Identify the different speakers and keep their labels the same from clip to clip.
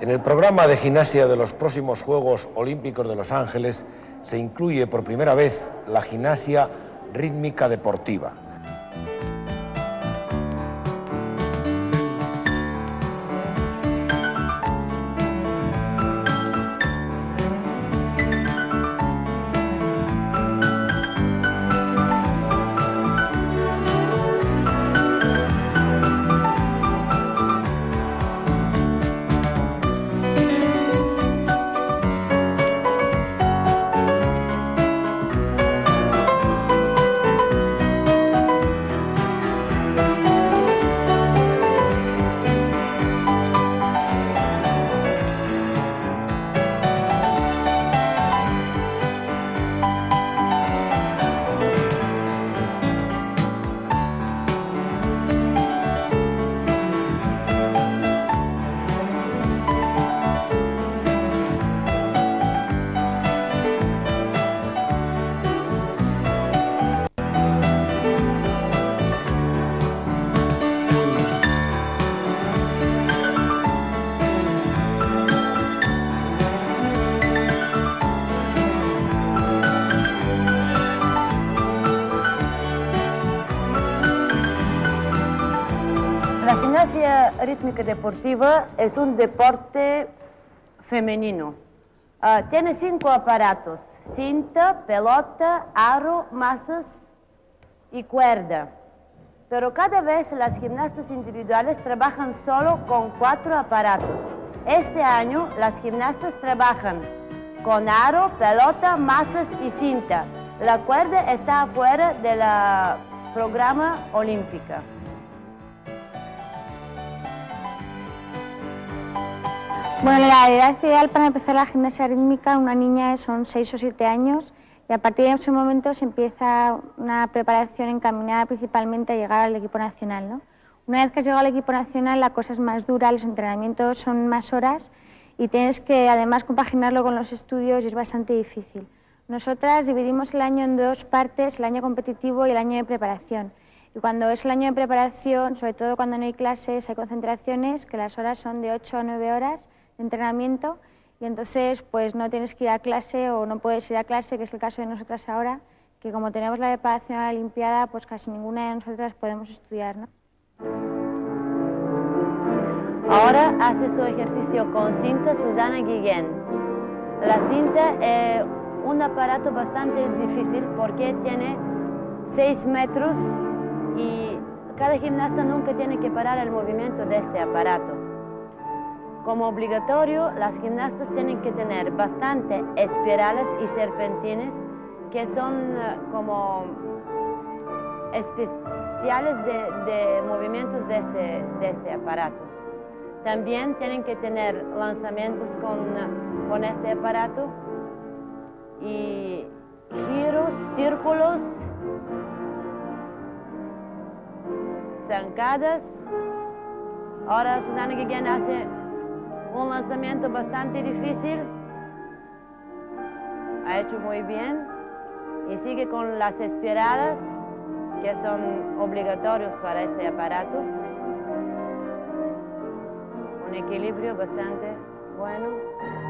Speaker 1: En el programa de gimnasia de los próximos Juegos Olímpicos de Los Ángeles se incluye por primera vez la gimnasia rítmica deportiva.
Speaker 2: Rítmica deportiva es un deporte femenino. Ah, tiene cinco aparatos, cinta, pelota, aro, masas y cuerda. Pero cada vez las gimnastas individuales trabajan solo con cuatro aparatos. Este año las gimnastas trabajan con aro, pelota, masas y cinta. La cuerda está afuera del programa olímpica.
Speaker 3: Bueno, la edad ideal para empezar la gimnasia rítmica una niña son 6 o 7 años y a partir de ese momento se empieza una preparación encaminada principalmente a llegar al equipo nacional. ¿no? Una vez que has llegado al equipo nacional la cosa es más dura, los entrenamientos son más horas y tienes que además compaginarlo con los estudios y es bastante difícil. Nosotras dividimos el año en dos partes, el año competitivo y el año de preparación. Y cuando es el año de preparación, sobre todo cuando no hay clases, hay concentraciones, que las horas son de 8 a 9 horas entrenamiento y entonces pues no tienes que ir a clase o no puedes ir a clase, que es el caso de nosotras ahora, que como tenemos la preparación a la Olimpiada, pues casi ninguna de nosotras podemos estudiar. ¿no?
Speaker 2: Ahora hace su ejercicio con cinta Susana Guillén. La cinta es un aparato bastante difícil porque tiene 6 metros y cada gimnasta nunca tiene que parar el movimiento de este aparato. Como obligatorio, las gimnastas tienen que tener bastante espirales y serpentines que son eh, como especiales de, de movimientos de este, de este aparato. También tienen que tener lanzamientos con, con este aparato y giros, círculos, zancadas. Ahora Susana Guillén hace un lanzamiento bastante difícil. Ha hecho muy bien y sigue con las espiradas que son obligatorios para este aparato. Un equilibrio bastante bueno.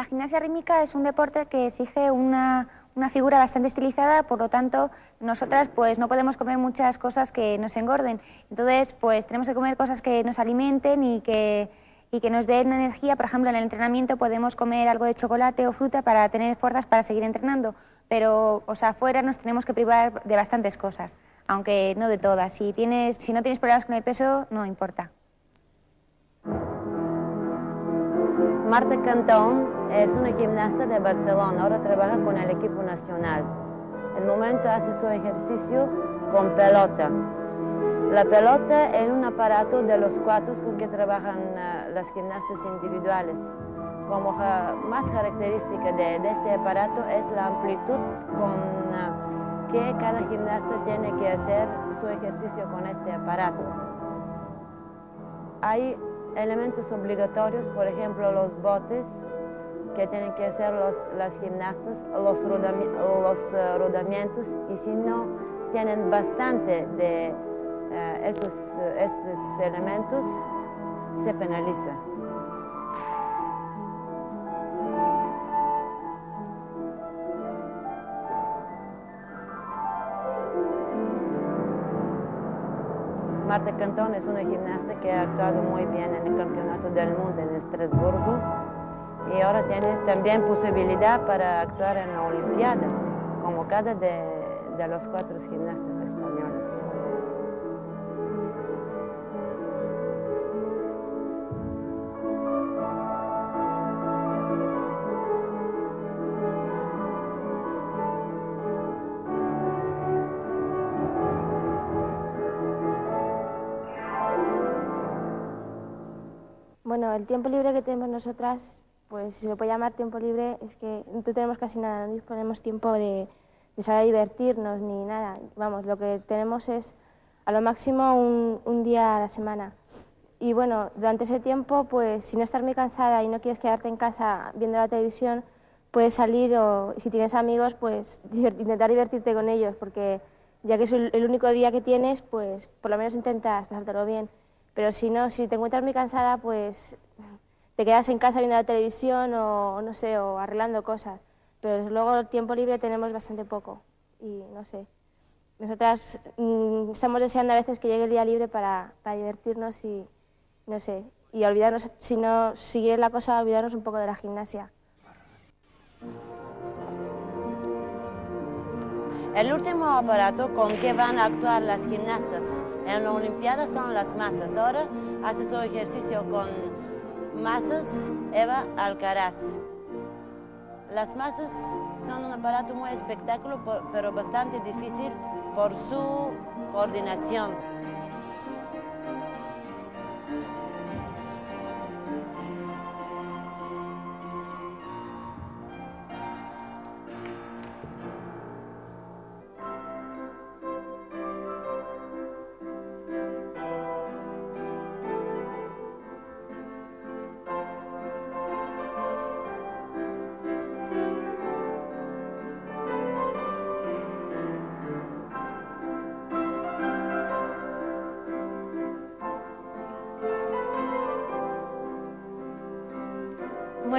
Speaker 3: La gimnasia rítmica es un deporte que exige una, una figura bastante estilizada, por lo tanto, nosotras pues no podemos comer muchas cosas que nos engorden. Entonces, pues tenemos que comer cosas que nos alimenten y que, y que nos den energía. Por ejemplo, en el entrenamiento podemos comer algo de chocolate o fruta para tener fuerzas para seguir entrenando, pero o sea, afuera nos tenemos que privar de bastantes cosas, aunque no de todas. Si, tienes, si no tienes problemas con el peso, no importa.
Speaker 2: Marta Cantón es una gimnasta de Barcelona, ahora trabaja con el equipo nacional. En momento hace su ejercicio con pelota. La pelota es un aparato de los cuatro con que trabajan uh, las gimnastas individuales. Como uh, más característica de, de, este aparato es la amplitud con uh, que cada gimnasta tiene que hacer su ejercicio con este aparato. Hay elementos obligatorios, por ejemplo, los botes que tienen que hacer los, las gimnastas, los, eh, rodamientos, y si no tienen bastante de eh, esos, estos elementos, se penaliza. Marta Cantón es una gimnasta que ha actuado muy bien en el Campeonato del Mundo en Estrasburgo y ahora tiene también posibilidad para actuar en la Olimpiada, como cada de, de los cuatro gimnastas españoles.
Speaker 4: Bueno, el tiempo libre que tenemos nosotras, pues si se puede llamar tiempo libre, es que no tenemos casi nada, no disponemos tiempo de, de salir a divertirnos ni nada. Vamos, lo que tenemos es a lo máximo un, un, día a la semana. Y bueno, durante ese tiempo, pues si no estás muy cansada y no quieres quedarte en casa viendo la televisión, puedes salir o si tienes amigos, pues intentar divertirte con ellos, porque ya que es el único día que tienes, pues por lo menos intentas pasártelo bien. Pero si no, si te encuentras muy cansada, pues te quedas en casa viendo la televisión o, no sé, o arreglando cosas. Pero luego el tiempo libre tenemos bastante poco y no sé. Nosotras mm, estamos deseando a veces que llegue el día libre para, para divertirnos y no sé, y olvidarnos, si no sigue la cosa, olvidarnos un poco de la gimnasia.
Speaker 2: El último aparato con que van a actuar las gimnastas en la Olimpiada son las masas. Ahora hace su ejercicio con masas Eva Alcaraz. Las masas son un aparato muy espectáculo, pero bastante difícil por su coordinación.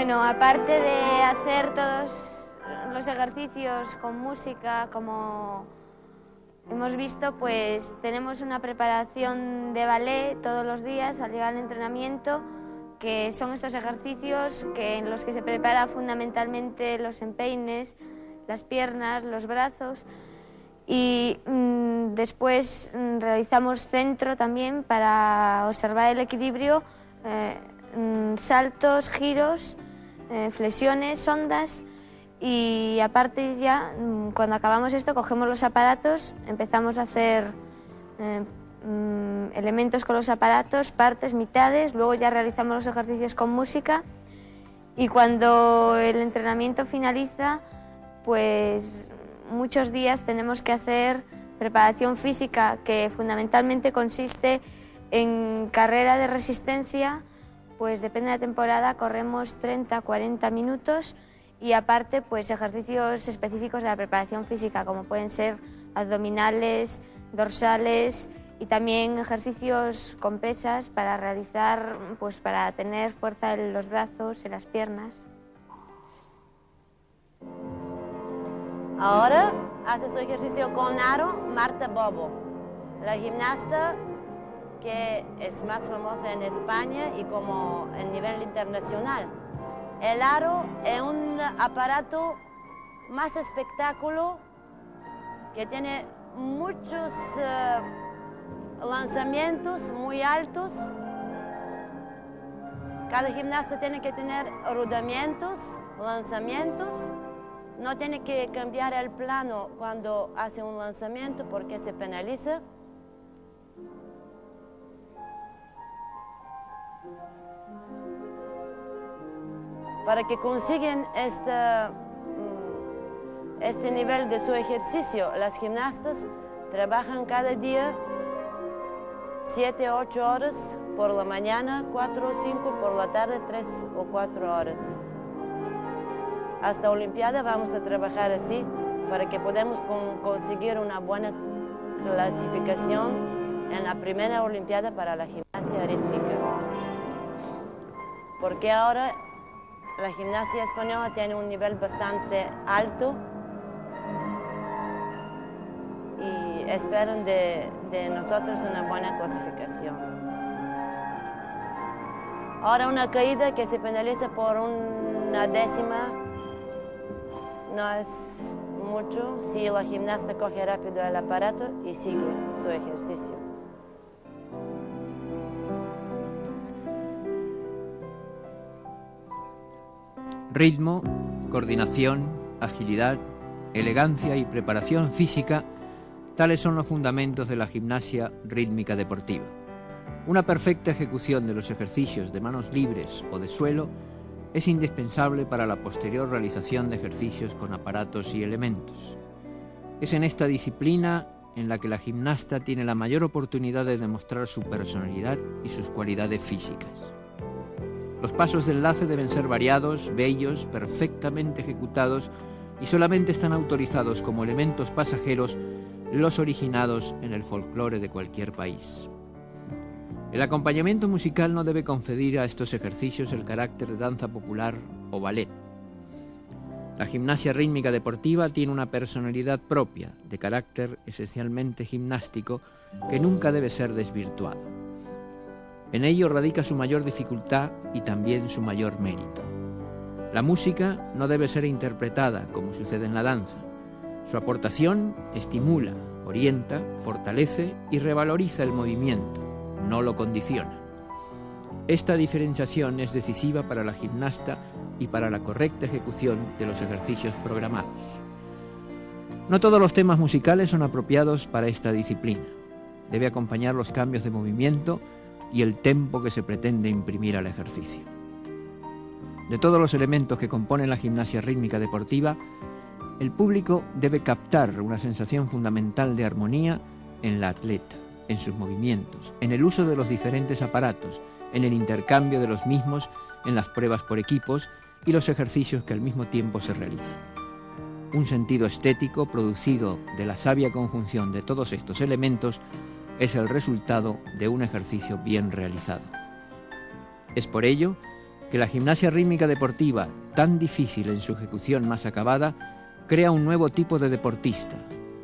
Speaker 5: Bueno, aparte de hacer todos los ejercicios con música, como hemos visto, pues tenemos una preparación de ballet todos los días al llegar al entrenamiento, que son estos ejercicios que, en los que se prepara fundamentalmente los empeines, las piernas, los brazos. Y mm, después mm, realizamos centro también para observar el equilibrio, eh, mm, saltos, giros eh, flexiones, ondas y aparte ya mm, cuando acabamos esto cogemos los aparatos, empezamos a hacer eh, mm, elementos con los aparatos, partes, mitades, luego ya realizamos los ejercicios con música y cuando el entrenamiento finaliza pues muchos días tenemos que hacer preparación física que fundamentalmente consiste en carrera de resistencia pues depende de la temporada, corremos 30, 40 minutos y aparte pues ejercicios específicos de la preparación física, como pueden ser abdominales, dorsales y también ejercicios con pesas para realizar, pues para tener fuerza en los brazos, en las piernas.
Speaker 2: Ahora hace su ejercicio con aro Marta Bobo, la gimnasta que es más famosa en España y como a nivel internacional. El aro es un aparato más espectáculo que tiene muchos eh, lanzamientos muy altos. Cada gimnasta tiene que tener rodamientos, lanzamientos. No tiene que cambiar el plano cuando hace un lanzamiento porque se penaliza. Para que consigan este mm, este nivel de su ejercicio. Las gimnastas trabajan cada día 7 o 8 horas por la mañana, 4 o 5 por la tarde, 3 o 4 horas. Hasta Olimpiada vamos a trabajar así para que podamos conseguir una buena clasificación en la primera Olimpiada para la gimnasia rítmica. Porque ahora la gimnasia española tiene un nivel bastante alto y esperan de, de nosotros una buena clasificación. Ahora una caída que se penaliza por una décima no es mucho si la gimnasta coge rápido el aparato y sigue su ejercicio.
Speaker 6: Ritmo, coordinación, agilidad, elegancia y preparación física, tales son los fundamentos de la gimnasia rítmica deportiva. Una perfecta ejecución de los ejercicios de manos libres o de suelo es indispensable para la posterior realización de ejercicios con aparatos y elementos. Es en esta disciplina en la que la gimnasta tiene la mayor oportunidad de demostrar su personalidad y sus cualidades físicas. Los pasos de enlace deben ser variados, bellos, perfectamente ejecutados y solamente están autorizados como elementos pasajeros los originados en el folclore de cualquier país. El acompañamiento musical no debe conferir a estos ejercicios el carácter de danza popular o ballet. La gimnasia rítmica deportiva tiene una personalidad propia, de carácter esencialmente gimnástico, que nunca debe ser desvirtuado. En ello radica su mayor dificultad y también su mayor mérito. La música no debe ser interpretada como sucede en la danza. Su aportación estimula, orienta, fortalece y revaloriza el movimiento no lo condiciona. Esta diferenciación es decisiva para la gimnasta y para la correcta ejecución de los ejercicios programados. No todos los temas musicales son apropiados para esta disciplina. Debe acompañar los cambios de movimiento y el tempo que se pretende imprimir al ejercicio. De todos los elementos que componen la gimnasia rítmica deportiva, el público debe captar una sensación fundamental de armonía en la atleta en sus movimientos, en el uso de los diferentes aparatos, en el intercambio de los mismos, en las pruebas por equipos y los ejercicios que al mismo tiempo se realizan. Un sentido estético producido de la sabia conjunción de todos estos elementos es el resultado de un ejercicio bien realizado. Es por ello que la gimnasia rítmica deportiva, tan difícil en su ejecución más acabada, crea un nuevo tipo de deportista,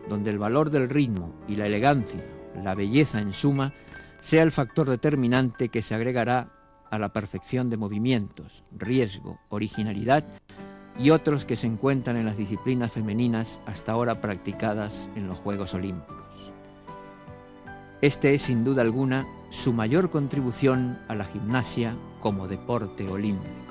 Speaker 6: donde el valor del ritmo y la elegancia la belleza en suma, sea el factor determinante que se agregará a la perfección de movimientos, riesgo, originalidad y otros que se encuentran en las disciplinas femeninas hasta ahora practicadas en los Juegos Olímpicos. Este es sin duda alguna su mayor contribución a la gimnasia como deporte olímpico.